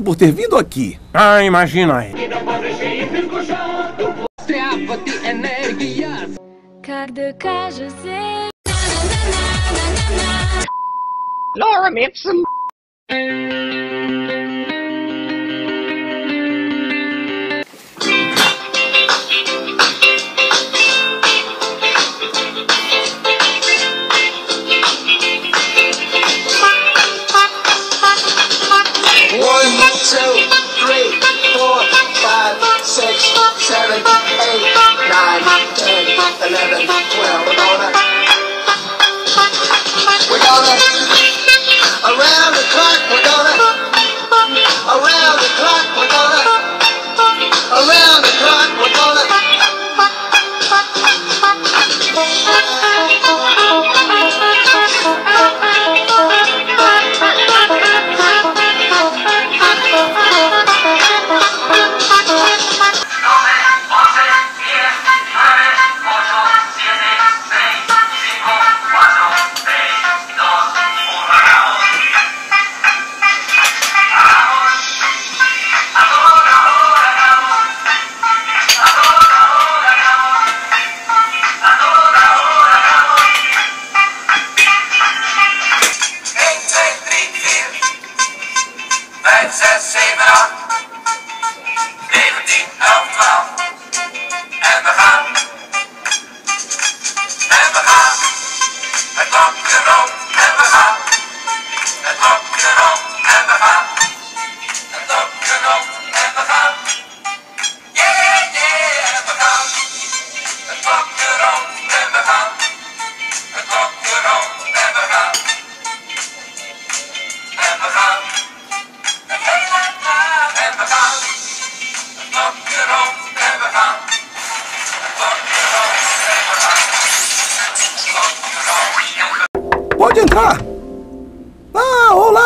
obrigado por ter vindo aqui. Ah, imagina aí. Laura Mipson.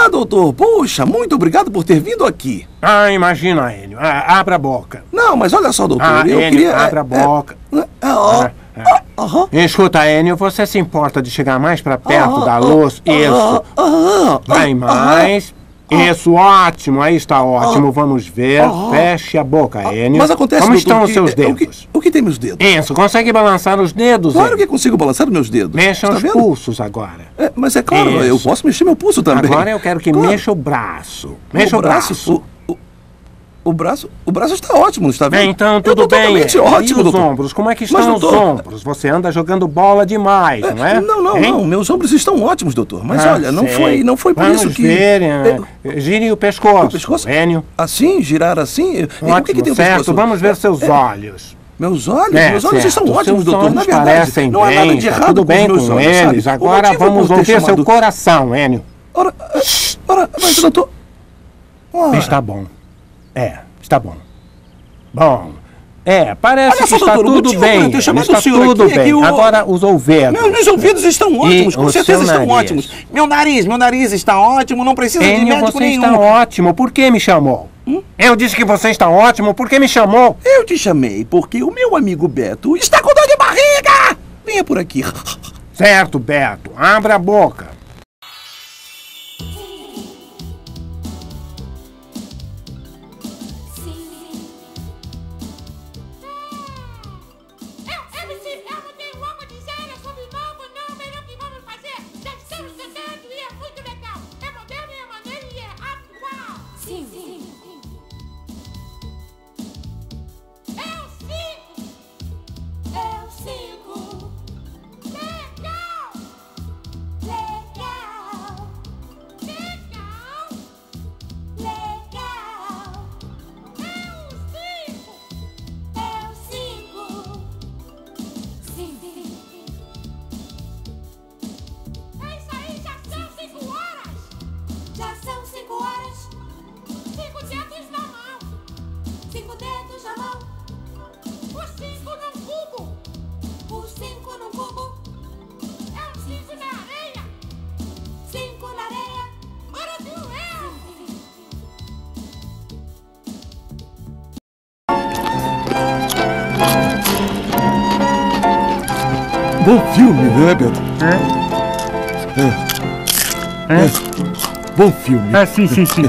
Ah, doutor. Puxa, muito obrigado por ter vindo aqui. Ah, imagina, Enio. Ah, abra a boca. Não, mas olha só, doutor. Ah, eu Enio, queria. abra a boca. É, é, é, ó, Ah, ah. ah. Escuta, Enio, você se importa de chegar mais pra perto Ah, da ah, luz? ah, Isso. Vai mais. Isso, ótimo. Aí está ótimo. Vamos ver. ah. Feche a boca, Enio. Mas acontece, Como doutor, estão os que- seus é, O que, dedos? o que tem meus dedos? Isso, consegue balançar os dedos, Claro Enio? que consigo balançar os meus dedos. Mexa Está os vendo? pulsos agora. É, mas é claro, Isso. eu posso mexer meu pulso também. Agora eu quero que Claro. mexa o braço. Mexa o, braço. O, braço. O braço está ótimo, está vendo? Bem, então Eu tudo tô bem. totalmente ótimo, e os doutor. ombros? Como é que Mas, estão os doutor, ombros? Você anda jogando bola demais, não é? Não, não, Hein? não. Meus ombros estão ótimos, doutor. Mas Ah, olha, não sei. foi, não foi por Vamos isso que. ver, eh, Gire o pescoço. O pescoço? Enio. Assim, girar assim? E Ótimo, o que, que tem certo. pescoço? Vamos ver seus É, olhos. Meus olhos? É, meus olhos certo. estão ótimos, doutor. Na verdade, parecem não há nada bem, de tá errado tudo com bem os com olhos, eles. Agora vamos ouvir seu coração, Enio. Ora, ora, mas doutor... Ora, Está bom. É, está bom. Bom. É, parece Olha que só, está doutor, tudo bem. eu ter chamado está o senhor tudo aqui é bem. que o- Agora os ouvidos. Meus, meus ouvidos estão ótimos, com o certeza estão ótimos. Meu nariz, meu nariz está ótimo, não precisa de Enio, médico você nenhum. está ótimo. Por que me chamou? Eu disse que você está ótimo. Por que me chamou? Eu te chamei porque o meu amigo Beto está com dor de barriga. Venha por aqui. Certo, Beto. Abra a boca. Bom filme, né, Beto? É. É. Bom filme. Ah, sim, sim, sim.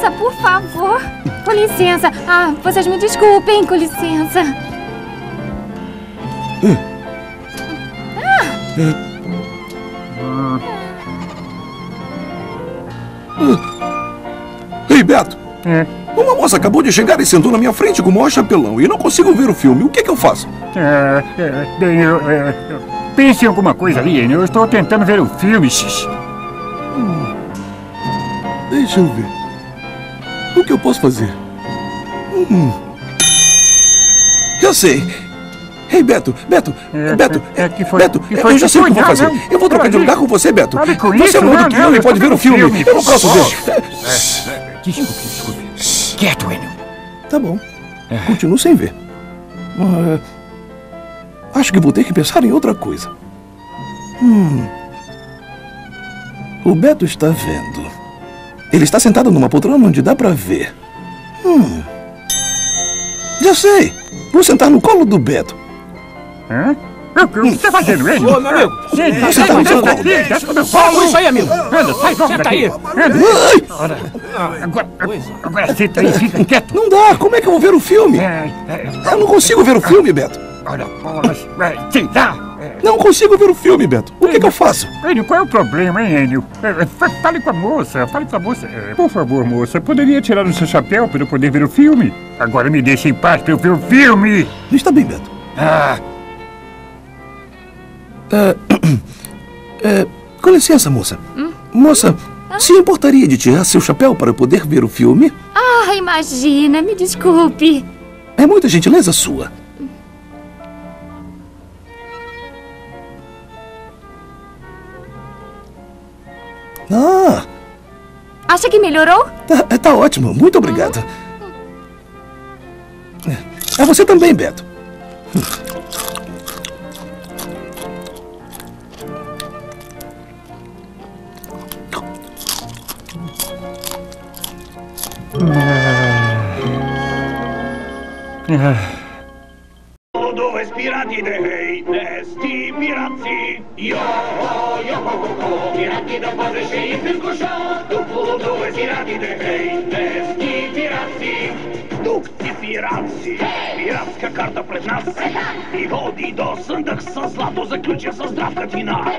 licença, por favor. Com licença. Ah, vocês me desculpem, com licença. Ei, Beto. É, Uma moça acabou de chegar e sentou na minha frente com o maior chapelão e não consigo ver o filme. O que, que eu faço? é, é, bem, eu, é, pense em alguma coisa ali. Eu estou tentando ver o filme. xixi. Deixa eu ver. O que eu posso fazer? Hum. Já sei. Ei, Beto, Beto, É, Beto, é, é, que foi- Beto, que foi eu já sei o que vou Não, fazer. não, Eu vou trocar de lugar com você, Beto. Com Você isso, é melhor não, do que não, e eu pode ver o filme. filme. Eu não posso ver. Desculpe, desculpe. Quieto, Enio. Tá bom. Continuo sem ver. Ah, acho que vou ter que pensar em outra coisa. Hum. O Beto está vendo. Ele está sentado numa poltrona onde dá pra ver. Hum. Já sei. Vou sentar no colo do Beto. Hã? O que você está fazendo, Enio? Ô, meu amigo. Senta, Você tá colo. aqui, desce do meu colo. isso aí, amigo. Anda, sai logo Senta daqui. aí. Anda. Ai, Agora, agora senta aí, fica quieto. não dá. Como é que eu vou ver o filme? É, é, Eu não consigo ver o filme, Beto. Ora, bolas. É, sei lá. É, Não consigo ver o filme, Beto. O que, que eu faço? Enio, qual é o problema, hein, Enio? É, fa- fale com a moça, fale com a moça. Por favor, moça, poderia tirar o seu chapéu para eu poder ver o filme? Agora me deixe em paz para eu ver o filme. Está bem, Beto. Ah, É, com licença, moça. Moça, se importaria de tirar seu chapéu para eu poder ver o filme? Ah, imagina, me desculpe. É muita gentileza sua. Ah, Acha que melhorou? tá, tá ótimo. Muito obrigado. É você também, Beto. Dove pirati. Dei nesti piraci Joho, joho, pirati da pozyszy i tylko szatów Dove pirati dei nesti piraci Тук пираци, пиратска карта пред нас! И води до съндък с злато, заключен със здравка вина!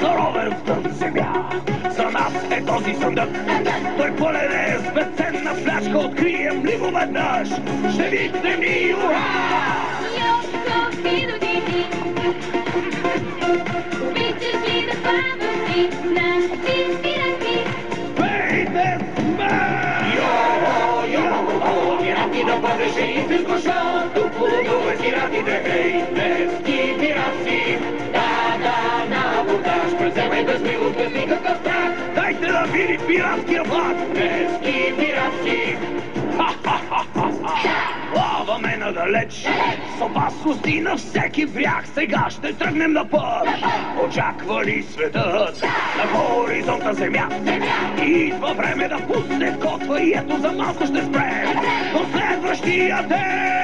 Заровен в тъм земя, за нас е този съндък Той пълен е с безценна фляшка, открием ли го веднъж? Ще викнем и ура! Pirazzi Da, da, на абордаж Преземай без милост, без Дайте да види пиратския Тежки пиратски Ха-ха-ха-ха-ха Плаваме надалеч. С опасности на всеки бряг. Сега ще тръгнем на път. Очаква ли светът? На хоризонта земя. Идва време да пусне котва И ето за малко ще спрем. До следващия ден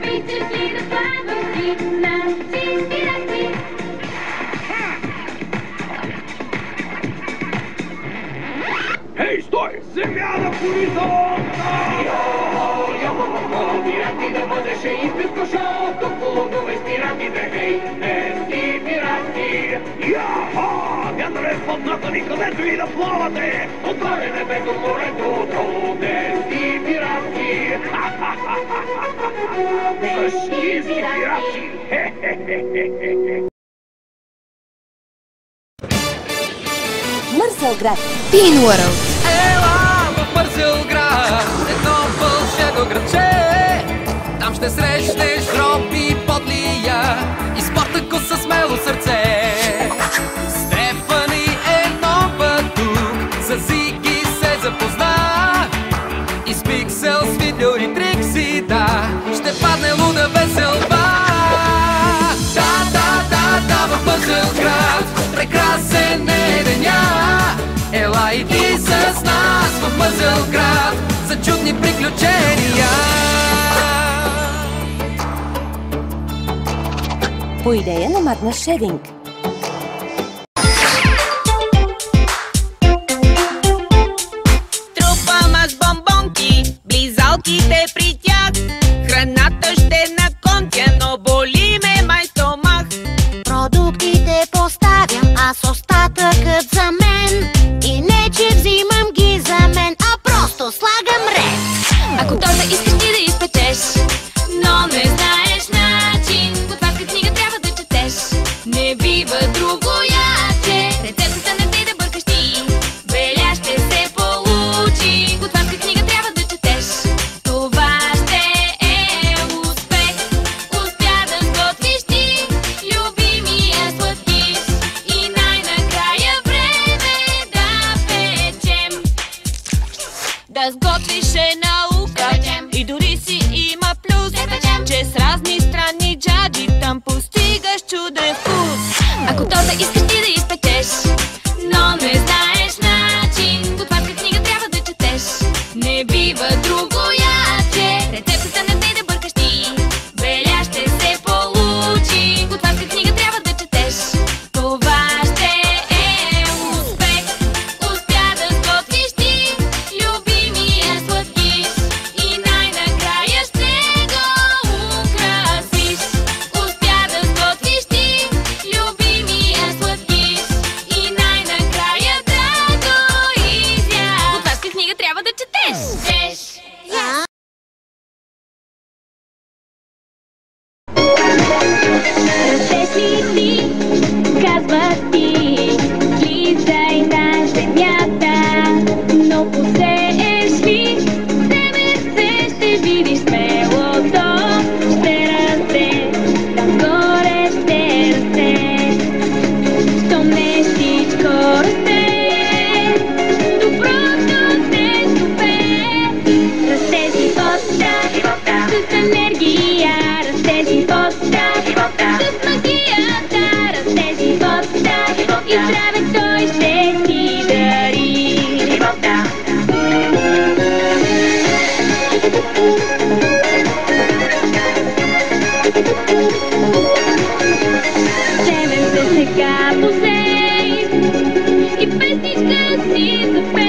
Beat this the is в подната ви, където и да плавате! Отваря небето, морето, долу тези пирати! Същински пирати! Хе-хе-хе-хе-хе! Марселград. Pin World. Ела в Бързилград, едно вълшебно градче. Там ще срещнеш роби подлия и Спартако със смело сърце. Стефани е нова тук, с Зиги се запозна. И с Пиксел с видео и трикси, да, ще падне луда веселба. Да, да, да, да, в Бързилград, прекрасен е деня. Ела и ти с нас в Мъзълград за чудни приключения. По идея на Магна Шевинг. see the